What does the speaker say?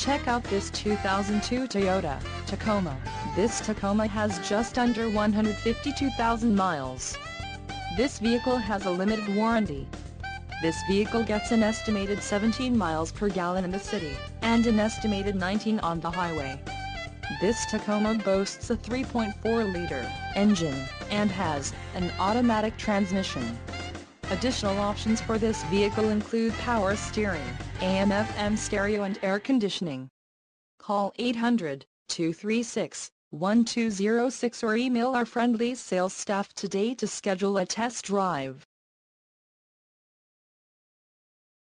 Check out this 2002 Toyota Tacoma. This Tacoma has just under 152,000 miles. This vehicle has a limited warranty. This vehicle gets an estimated 17 miles per gallon in the city, and an estimated 19 on the highway. This Tacoma boasts a 3.4-liter engine, and has an automatic transmission. Additional options for this vehicle include power steering, AM-FM stereo and air conditioning. Call 800-236-1206 or email our friendly sales staff today to schedule a test drive.